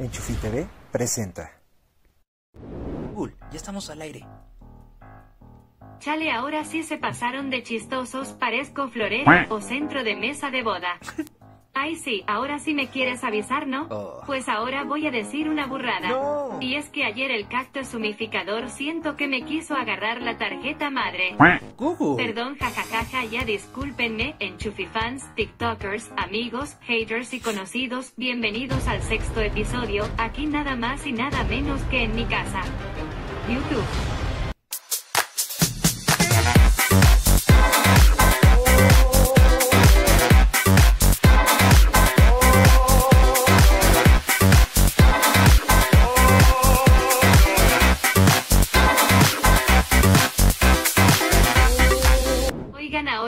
Enchufi TV presenta. Google, ya estamos al aire. Chale, ahora sí se pasaron de chistosos, parezco florero o centro de mesa de boda. Ay sí, ahora sí me quieres avisar, ¿no? Oh. Pues ahora voy a decir una burrada. No. Y es que ayer el cactus humificador siento que me quiso agarrar la tarjeta madre. Google. Perdón, jajajaja, ya discúlpenme, enchufifans, tiktokers, amigos, haters y conocidos, bienvenidos al sexto episodio, aquí nada más y nada menos que en mi casa. YouTube.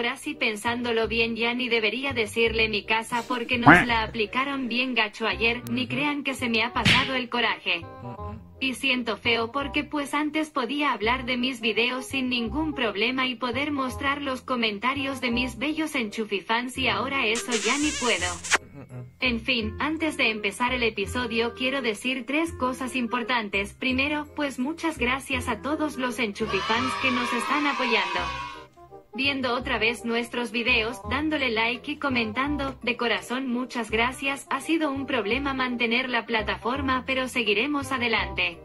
Ahora sí pensándolo bien ya ni debería decirle mi casa porque nos la aplicaron bien gacho ayer, ni crean que se me ha pasado el coraje. Y siento feo porque pues antes podía hablar de mis videos sin ningún problema y poder mostrar los comentarios de mis bellos enchufifans y ahora eso ya ni puedo. En fin, antes de empezar el episodio quiero decir tres cosas importantes. Primero, pues muchas gracias a todos los enchufifans que nos están apoyando viendo otra vez nuestros videos, dándole like y comentando, de corazón muchas gracias, ha sido un problema mantener la plataforma pero seguiremos adelante.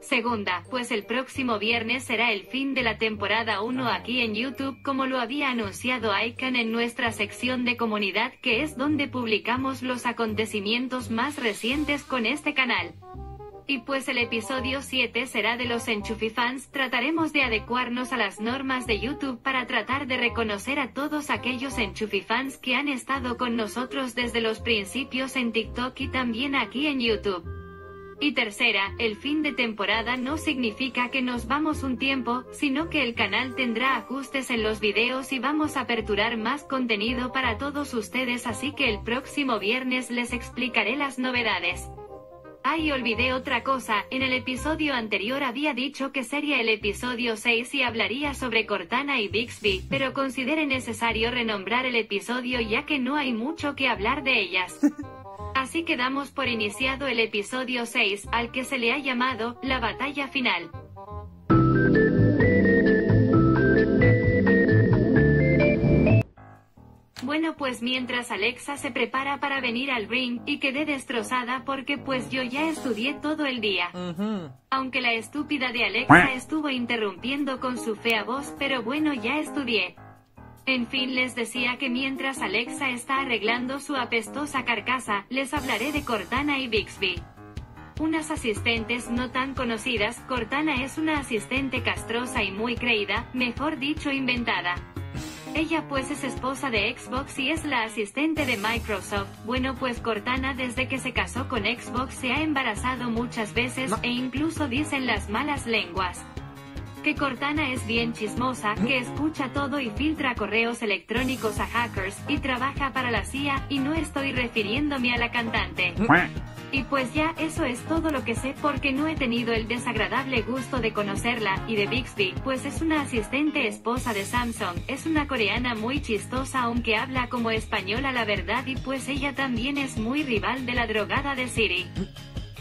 Segunda, pues el próximo viernes será el fin de la temporada 1 aquí en YouTube como lo había anunciado Icon en nuestra sección de comunidad que es donde publicamos los acontecimientos más recientes con este canal. Y pues el episodio 7 será de los enchufifans, trataremos de adecuarnos a las normas de YouTube para tratar de reconocer a todos aquellos enchufifans que han estado con nosotros desde los principios en TikTok y también aquí en YouTube. Y tercera, el fin de temporada no significa que nos vamos un tiempo, sino que el canal tendrá ajustes en los videos y vamos a aperturar más contenido para todos ustedes así que el próximo viernes les explicaré las novedades. Ay, olvidé otra cosa, en el episodio anterior había dicho que sería el episodio 6 y hablaría sobre Cortana y Bixby, pero consideré necesario renombrar el episodio ya que no hay mucho que hablar de ellas. Así que damos por iniciado el episodio 6, al que se le ha llamado, la batalla final. Pues mientras Alexa se prepara para venir al ring, y quedé destrozada porque pues yo ya estudié todo el día. Aunque la estúpida de Alexa estuvo interrumpiendo con su fea voz, pero bueno ya estudié. En fin les decía que mientras Alexa está arreglando su apestosa carcasa, les hablaré de Cortana y Bixby. Unas asistentes no tan conocidas, Cortana es una asistente castrosa y muy creída, mejor dicho inventada. Ella pues es esposa de Xbox y es la asistente de Microsoft. Bueno pues Cortana desde que se casó con Xbox se ha embarazado muchas veces e incluso dicen las malas lenguas. Que Cortana es bien chismosa, que escucha todo y filtra correos electrónicos a hackers, y trabaja para la CIA, y no estoy refiriéndome a la cantante. Y pues ya eso es todo lo que sé porque no he tenido el desagradable gusto de conocerla, y de Bixby, pues es una asistente esposa de Samsung, es una coreana muy chistosa aunque habla como española la verdad y pues ella también es muy rival de la drogada de Siri.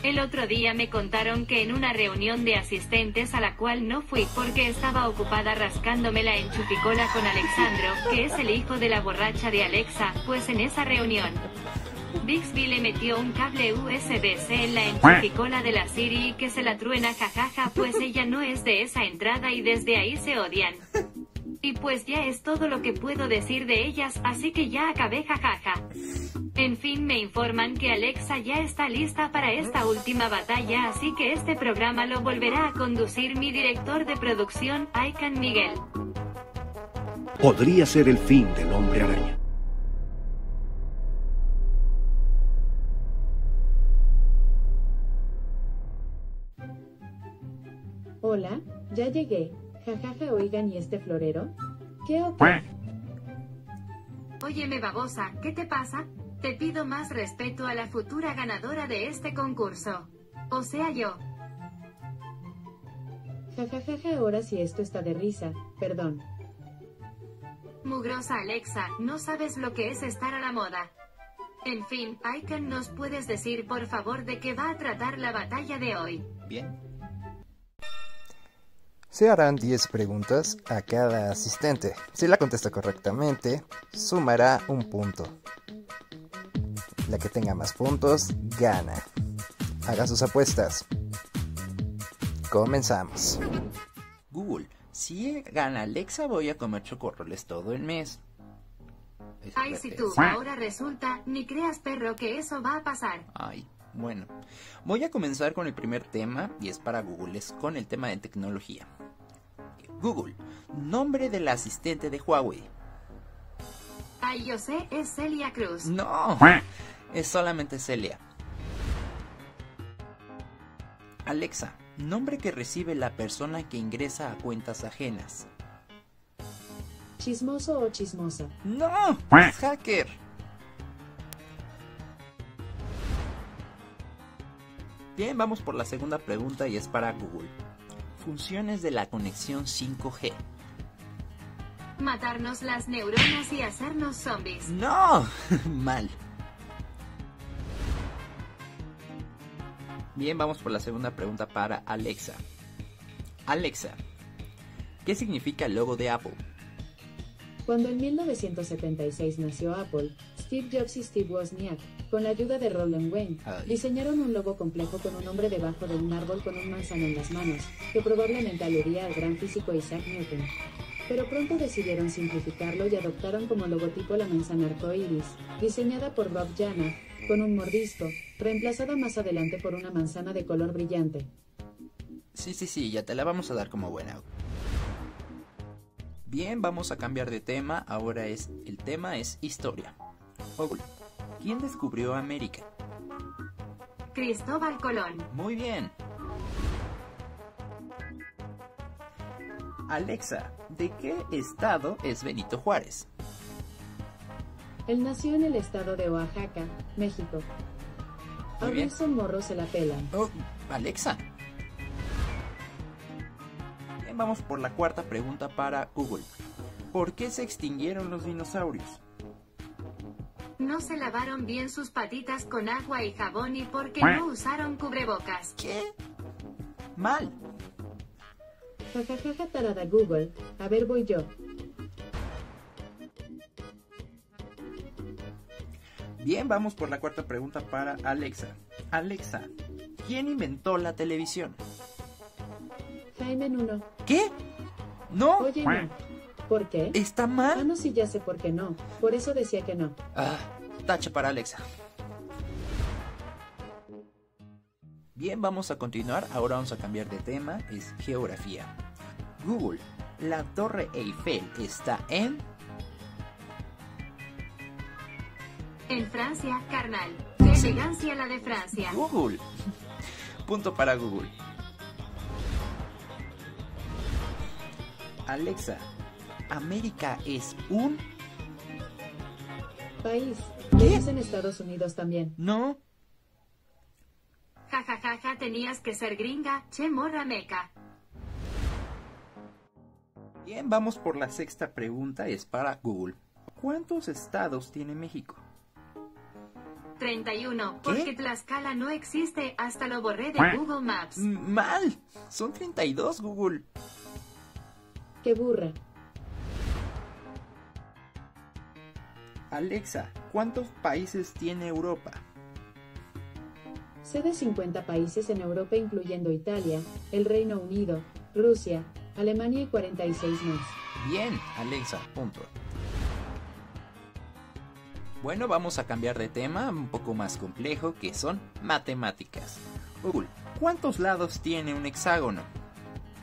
El otro día me contaron que en una reunión de asistentes a la cual no fui porque estaba ocupada rascándome la enchuficola con Alexandro, que es el hijo de la borracha de Alexa, pues en esa reunión, Bixby le metió un cable USB-C en la enchuficola de la Siri y que se la truena jajaja pues ella no es de esa entrada y desde ahí se odian. Y pues ya es todo lo que puedo decir de ellas, así que ya acabé jajaja. En fin, me informan que Alexa ya está lista para esta última batalla, así que este programa lo volverá a conducir mi director de producción, Aikan Miguel. podría ser el fin del hombre araña. Hola, ya llegué. Jajaja, oigan, ¿y este florero? ¿Qué o qué? Óyeme babosa, ¿qué te pasa? Te pido más respeto a la futura ganadora de este concurso. O sea yo. Jajajaja, ahora sí esto está de risa, perdón. Mugrosa Alexa, no sabes lo que es estar a la moda. En fin, Aiken, ¿nos puedes decir por favor de qué va a tratar la batalla de hoy? Bien. Se harán 10 preguntas a cada asistente. Si la contesta correctamente, sumará un punto. La que tenga más puntos, gana. Haga sus apuestas. Comenzamos. Google, si gana Alexa voy a comer chocorroles todo el mes. Es Ay, si tú, ahora resulta, ni creas perro que eso va a pasar. Ay, bueno. Voy a comenzar con el primer tema y es para Google, es con el tema de tecnología. Google, nombre del asistente de Huawei. Ay, yo sé, es Celia Cruz. No, es solamente Celia. Alexa, nombre que recibe la persona que ingresa a cuentas ajenas. Chismoso o chismosa. No, es hacker. Bien, vamos por la segunda pregunta y es para Google. Funciones de la conexión 5G. Matarnos las neuronas y hacernos zombies. No, mal. Bien, vamos por la segunda pregunta para Alexa. Alexa, ¿qué significa el logo de Apple? Cuando en 1976 nació Apple, Steve Jobs y Steve Wozniak, con la ayuda de Roland Wayne, Ay. diseñaron un logo complejo con un hombre debajo de un árbol con un manzano en las manos, que probablemente aludía al gran físico Isaac Newton. Pero pronto decidieron simplificarlo y adoptaron como logotipo la manzana arcoíris, diseñada por Bob Jana, con un mordisco, reemplazada más adelante por una manzana de color brillante. Sí, sí, sí, ya te la vamos a dar como buena. Bien, vamos a cambiar de tema. Ahora es el tema es historia. Google, ¿quién descubrió América? Cristóbal Colón. Muy bien. Alexa, ¿de qué estado es Benito Juárez? Él nació en el estado de Oaxaca, México. A. Wilson Morro se la pelan. Oh, Alexa. Bien, vamos por la cuarta pregunta para Google. ¿Por qué se extinguieron los dinosaurios? No se lavaron bien sus patitas con agua y jabón y porque no usaron cubrebocas. ¿Qué? Mal. Jajajaja tarada Google. A ver voy yo. Bien, vamos por la cuarta pregunta para Alexa. Alexa, ¿quién inventó la televisión? Jaime Nuno. ¿Qué? No, Oye, no. ¿Por qué? está Ah, mal. no, sí, ya sé por qué no. Por eso decía que no. Ah, tache para Alexa. Bien, vamos a continuar. Ahora vamos a cambiar de tema. Es geografía. Google, la Torre Eiffel está en... En Francia, carnal. Qué elegancia la de Francia. Google. Punto para Google. Alexa, América es un... País. ¿Qué? Dicen Estados Unidos también. No. Ja, ja, ja, ja, tenías que ser gringa, che morra meca. Bien, vamos por la sexta pregunta. Es para Google. ¿Cuántos estados tiene México? 31, ¿Qué? porque Tlaxcala no existe, hasta lo borré de Google Maps. Mal. Son 32, Google. ¡Qué burra! Alexa, ¿cuántos países tiene Europa? Sé de 50 países en Europa incluyendo Italia, el Reino Unido, Rusia, Alemania y 46 más. Bien, Alexa, punto. Bueno, vamos a cambiar de tema, un poco más complejo, que son matemáticas. Google, ¿cuántos lados tiene un hexágono?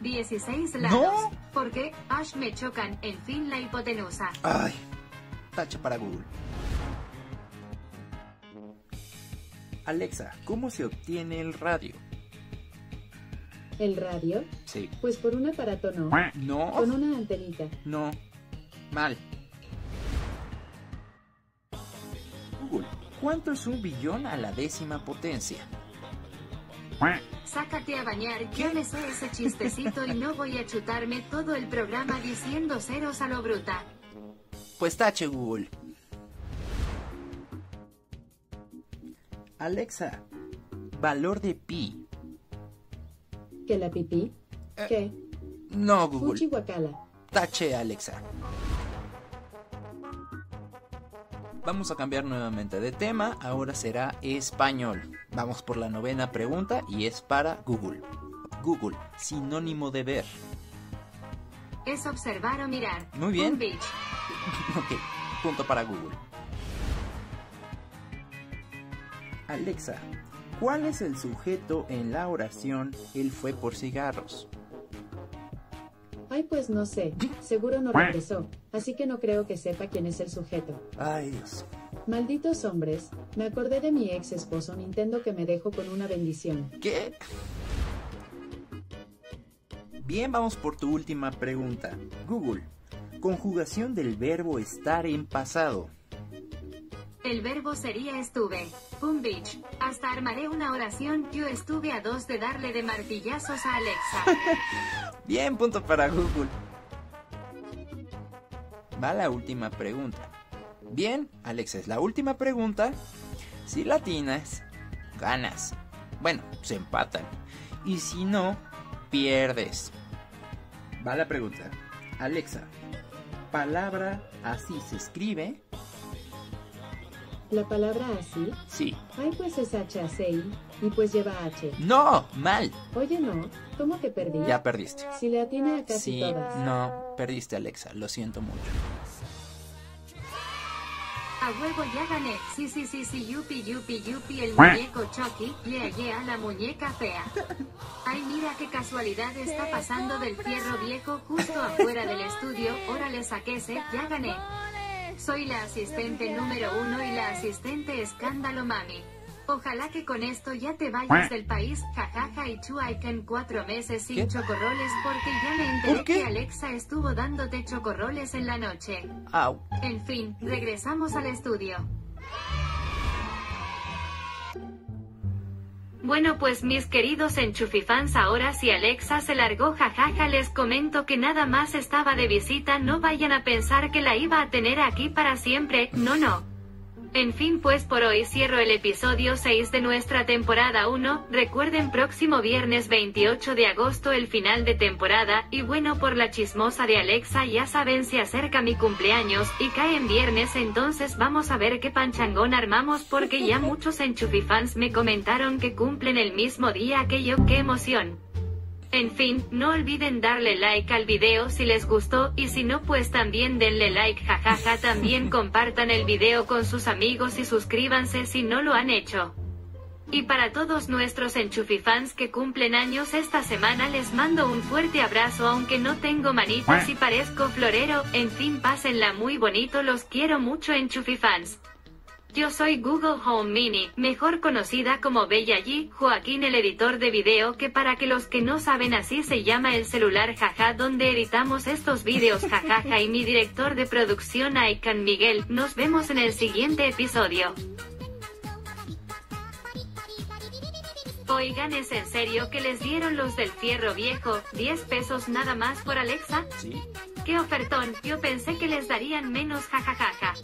16 No. lados. Porque Ash me chocan, en fin la hipotenusa. Ay, tacha para Google. Alexa, ¿cómo se obtiene el radio? ¿El radio? Sí. Pues por un aparato no. No, Con una antenita. no. Mal. Google, ¿cuánto es un billón a la décima potencia? Sácate a bañar, yo me sé ese chistecito y no voy a chutarme todo el programa diciendo ceros a lo bruta. Pues tache Google. Alexa, valor de pi. ¿Que la pipí? Eh, ¿Qué? No, Google. Tache, Alexa. Vamos a cambiar nuevamente de tema, ahora será español. Vamos por la novena pregunta y es para Google. Google, sinónimo de ver. Es observar o mirar. Muy bien. Un beach. Ok, punto para Google. Alexa, ¿cuál es el sujeto en la oración Él fue por cigarros? Ay, pues no sé. Seguro no regresó. Así que no creo que sepa quién es el sujeto. Ay, Dios. Malditos hombres. Me acordé de mi ex esposo Nintendo que me dejó con una bendición. ¿Qué? Bien, vamos por tu última pregunta. Google, conjugación del verbo estar en pasado. El verbo sería estuve. Un beach. Hasta armaré una oración. Yo estuve a dos de darle de martillazos a Alexa. Bien, punto para Google. Va la última pregunta. Bien, Alexa, es la última pregunta. Si latinas, ganas. Bueno, se empatan. Y si no, pierdes. Va la pregunta. Alexa, palabra así se escribe. La palabra así. Sí. Ay, pues es H-A-C-I. Y pues lleva H. No, mal. Oye, no. ¿Cómo que perdí? Ya perdiste. Si le atiné a casi Sí, todas. no, perdiste Alexa, lo siento mucho. A huevo ya gané. Sí, sí, sí, sí, yupi, yupi, yupi, el muñeco Chucky. Yeah, yeah, la muñeca fea. Ay, mira qué casualidad está pasando del fierro viejo justo afuera del estudio. Órale, saquese, ya gané. Soy la asistente número uno y la asistente escándalo mami. Ojalá que con esto ya te vayas del país, jajaja y chuaiken cuatro meses sin ¿Qué? chocorroles porque ya me ¿Por enteré que Alexa estuvo dándote chocorroles en la noche. Au. En fin, regresamos al estudio. Bueno pues mis queridos enchufifans ahora si Alexa se largó jajaja les comento que nada más estaba de visita no vayan a pensar que la iba a tener aquí para siempre, no no. En fin pues por hoy cierro el episodio 6 de nuestra temporada 1, recuerden próximo viernes 28 de agosto el final de temporada, y bueno por la chismosa de Alexa ya saben se acerca mi cumpleaños, y cae en viernes entonces vamos a ver qué panchangón armamos porque ya muchos enchufifans me comentaron que cumplen el mismo día que yo, qué emoción. En fin, no olviden darle like al video si les gustó y si no pues también denle like jajaja también compartan el video con sus amigos y suscríbanse si no lo han hecho. Y para todos nuestros enchufifans que cumplen años esta semana les mando un fuerte abrazo aunque no tengo manitas y parezco florero, en fin pásenla muy bonito los quiero mucho enchufifans. Yo soy Google Home Mini, mejor conocida como Bella G, Joaquín el editor de video que para que los que no saben así se llama el celular jaja donde editamos estos vídeos jajaja y mi director de producción Aikan Miguel, nos vemos en el siguiente episodio. Oigan, ¿es en serio que les dieron los del fierro viejo 10 pesos nada más por Alexa? Sí. ¡Qué ofertón! Yo pensé que les darían menos jajajaja.